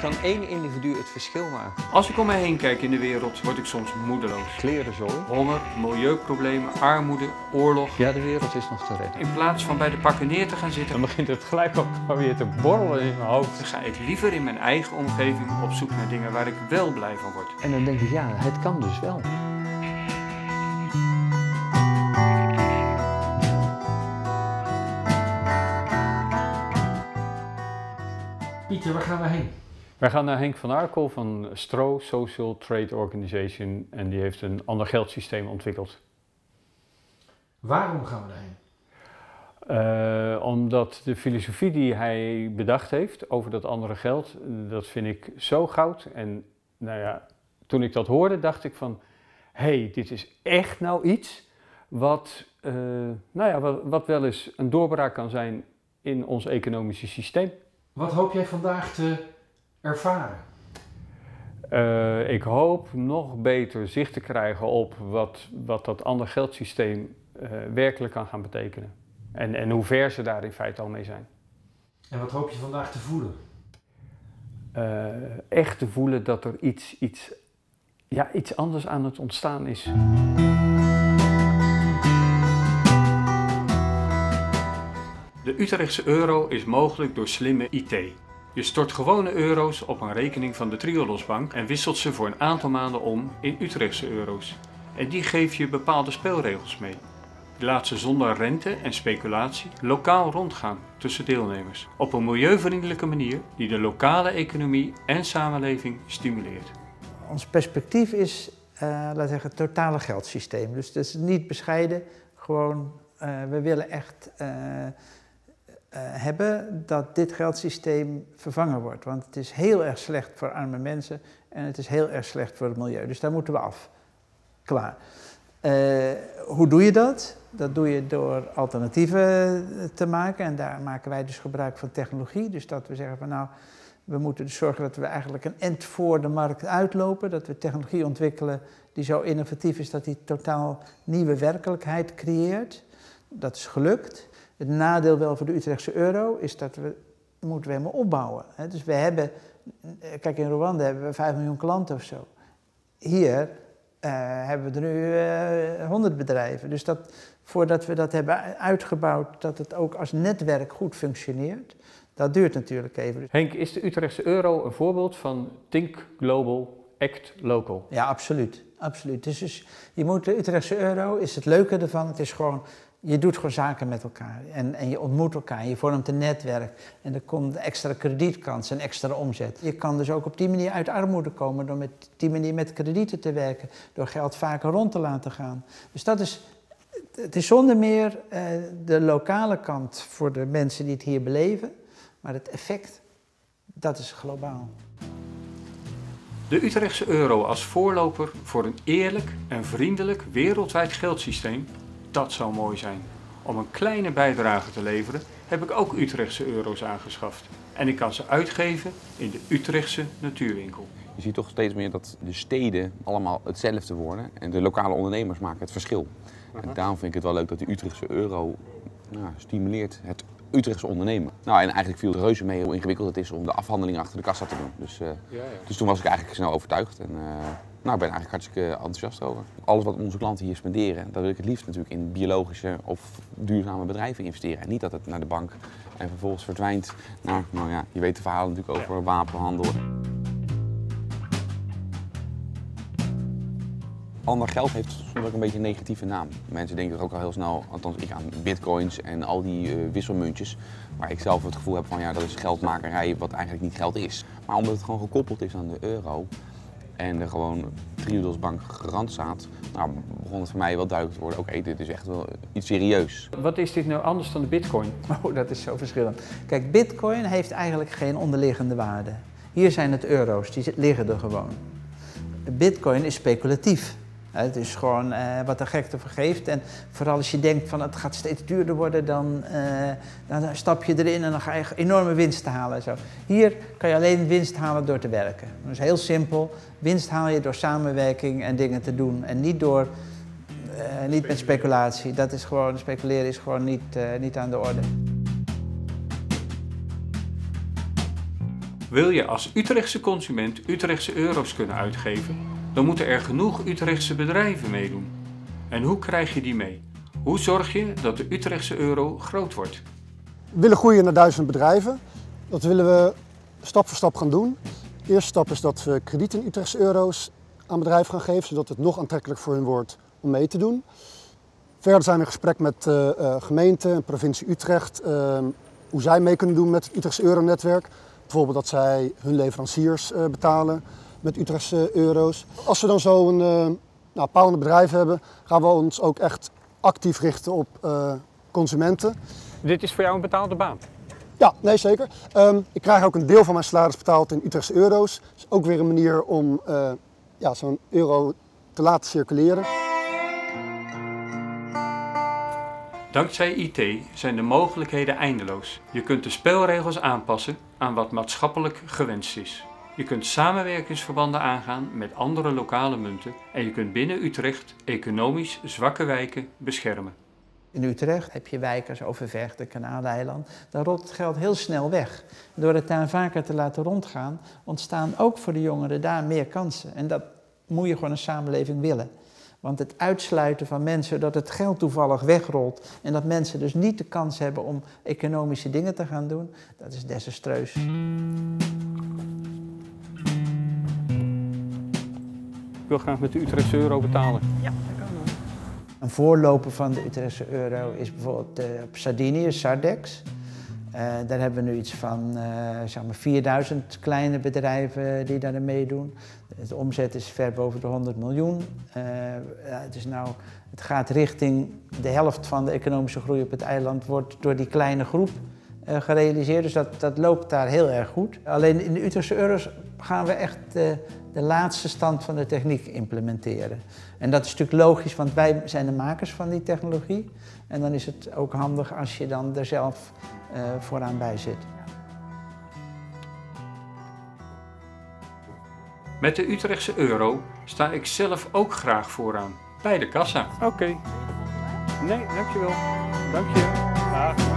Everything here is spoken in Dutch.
kan één individu het verschil maken. Als ik om me heen kijk in de wereld, word ik soms moedeloos. Klerenzooi. Honger, milieuproblemen, armoede, oorlog. Ja, de wereld is nog te redden. In plaats van bij de pakken neer te gaan Dan zitten, begint het gelijk al weer te borrelen in mijn hoofd. ga ik liever in mijn eigen omgeving op zoek naar dingen waar ik wel blij van word. En dan denk ik, ja, het kan dus wel. Pieter, waar gaan we heen? Wij gaan naar Henk van Arkel van STRO, Social Trade Organization, en die heeft een ander geldsysteem ontwikkeld. Waarom gaan we daarheen? Eh, omdat de filosofie die hij bedacht heeft over dat andere geld, dat vind ik zo goud. En nou ja, toen ik dat hoorde, dacht ik van, hé, hey, dit is echt nou iets wat, eh, nou ja, wat, wat wel eens een doorbraak kan zijn in ons economische systeem. Wat hoop jij vandaag te ervaren? Eh, ik hoop nog beter zicht te krijgen op wat, wat dat ander geldsysteem eh, werkelijk kan gaan betekenen. En, en hoe ver ze daar in feite al mee zijn. En wat hoop je vandaag te voelen? Eh, echt te voelen dat er iets, iets, ja, iets anders aan het ontstaan is. De Utrechtse euro is mogelijk door slimme IT. Je stort gewone euro's op een rekening van de Triodosbank en wisselt ze voor een aantal maanden om in Utrechtse euro's. En die geeft je bepaalde spelregels mee. Je laat ze zonder rente en speculatie lokaal rondgaan tussen deelnemers. Op een milieuvriendelijke manier die de lokale economie en samenleving stimuleert. Ons perspectief is, eh laten zeggen, het totale geldsysteem. Dus het is niet bescheiden, gewoon, eh, we willen echt eh, hebben dat dit geldsysteem vervangen wordt. Want het is heel erg slecht voor arme mensen en het is heel erg slecht voor het milieu. Dus daar moeten we af. Klaar. Eh, hoe doe je dat? Dat doe je door alternatieven te maken en daar maken wij dus gebruik van technologie. Dus dat we zeggen van nou, we moeten dus zorgen dat we eigenlijk een end voor de markt uitlopen. Dat we technologie ontwikkelen die zo innovatief is dat die totaal nieuwe werkelijkheid creëert. Dat is gelukt. Het nadeel wel voor de Utrechtse euro is dat we moeten we helemaal opbouwen. hè. Dus we hebben, eh, kijk in Rwanda hebben we 5 miljoen klanten of zo. Hier eh, hebben we er nu eh 100 bedrijven. Dus dat, voordat we dat hebben uitgebouwd, dat het ook als netwerk goed functioneert, dat duurt natuurlijk even. Henk, is de Utrechtse euro een voorbeeld van Think Global, Act Local? Ja, absoluut. absoluut. Dus, dus je moet de Utrechtse euro, is het leuke ervan, het is gewoon, je doet gewoon zaken met elkaar. En, en je ontmoet elkaar, je vormt een netwerk. En er komt extra kredietkans en extra omzet. Je kan dus ook op die manier uit armoede komen door met die manier met kredieten te werken. Door geld vaker rond te laten gaan. Dus dat is, het is zonder meer eh, de lokale kant voor de mensen die het hier beleven. Maar het effect, dat is globaal. De Utrechtse euro als voorloper voor een eerlijk en vriendelijk wereldwijd geldsysteem, dat zou mooi zijn. Om een kleine bijdrage te leveren heb ik ook Utrechtse euro's aangeschaft. En ik kan ze uitgeven in de Utrechtse natuurwinkel. Je ziet toch steeds meer dat de steden allemaal hetzelfde worden en de lokale ondernemers maken het verschil. En daarom vind ik het wel leuk dat de Utrechtse euro nou, stimuleert het Utrechtse ondernemen. Nou, en eigenlijk viel het reuze mee hoe ingewikkeld het is om de afhandeling achter de kassa te doen. Dus, eh, dus toen was ik eigenlijk snel overtuigd en eh, nou, ik ben eigenlijk hartstikke enthousiast over. Alles wat onze klanten hier spenderen, dat wil ik het liefst natuurlijk in biologische of duurzame bedrijven investeren. En niet dat het naar de bank en vervolgens verdwijnt naar, nou ja, je weet de verhalen natuurlijk over wapenhandel. Ander geld heeft soms ook een beetje een negatieve naam. Mensen denken er ook al heel snel, althans ik aan bitcoins en al die eh, wisselmuntjes. Waar ik zelf het gevoel heb van ja, dat is geldmakerij wat eigenlijk niet geld is. Maar omdat het gewoon gekoppeld is aan de euro en er gewoon Triodos Bank garant staat, nou, begon het voor mij wel duidelijk te worden, oké, dit is echt wel iets serieus. Wat is dit nou anders dan de bitcoin? Oh, dat is zo verschillend. Kijk, bitcoin heeft eigenlijk geen onderliggende waarde. Hier zijn het euro's, die liggen er gewoon. Bitcoin is speculatief. Het is gewoon eh, wat de gek ervoor geeft. En vooral als je denkt van het gaat steeds duurder worden, dan, eh, dan stap je erin en dan ga je enorme winst halen. En zo. Hier kan je alleen winst halen door te werken. Is heel simpel. Winst haal je door samenwerking en dingen te doen. En niet door, eh, niet met speculatie. Dat is gewoon, speculeren is gewoon niet, niet aan de orde. Wil je als Utrechtse consument Utrechtse euro's kunnen uitgeven, dan moeten er genoeg Utrechtse bedrijven meedoen. En hoe krijg je die mee? Hoe zorg je dat de Utrechtse euro groot wordt? We willen groeien naar duizend bedrijven. Dat willen we stap voor stap gaan doen. De eerste stap is dat we krediet in Utrechtse euro's aan bedrijven gaan geven, zodat het nog aantrekkelijk voor hen wordt om mee te doen. Verder zijn we in gesprek met uh, uh, gemeente en provincie Utrecht uh, hoe zij mee kunnen doen met het Utrechtse euronetwerk. Bijvoorbeeld dat zij hun leveranciers betalen met Utrechtse euro's. Als we dan zo een nou, honderd bedrijven hebben, gaan we ons ook echt actief richten op consumenten. Dit is voor jou een betaalde baan? Ja, nee zeker. Um, ik krijg ook een deel van mijn salaris betaald in Utrechtse euro's. Dat is ook weer een manier om uh, ja, zo'n euro te laten circuleren. Dankzij IT zijn de mogelijkheden eindeloos. Je kunt de spelregels aanpassen aan wat maatschappelijk gewenst is. Je kunt samenwerkingsverbanden aangaan met andere lokale munten en je kunt binnen Utrecht economisch zwakke wijken beschermen. In Utrecht heb je wijken als Overvecht, de Kanaaleiland. Daar rolt het geld heel snel weg. Door het daar vaker te laten rondgaan, ontstaan ook voor de jongeren daar meer kansen. En dat moet je gewoon een samenleving willen. Want het uitsluiten van mensen, dat het geld toevallig wegrolt en dat mensen dus niet de kans hebben om economische dingen te gaan doen, dat is desastreus. Wil graag met de Utrechtse euro betalen. Ja, dat kan wel. Een voorloper van de Utrechtse euro is bijvoorbeeld uh, op Sardinië, Sardex. Uh, daar hebben we nu iets van uh, zeg maar 4000 kleine bedrijven die daar meedoen. De omzet is ver boven de 100 miljoen. Uh, het, is nou, het gaat richting de helft van de economische groei op het eiland wordt door die kleine groep gerealiseerd. Dus dat, dat loopt daar heel erg goed. Alleen in de Utrechtse euro's gaan we echt de laatste stand van de techniek implementeren. En dat is natuurlijk logisch, want wij zijn de makers van die technologie. En dan is het ook handig als je dan er zelf uh, vooraan bij zit. Met de Utrechtse euro sta ik zelf ook graag vooraan, bij de kassa. Oké. Okay. Nee, dankjewel. Dank je. Dag.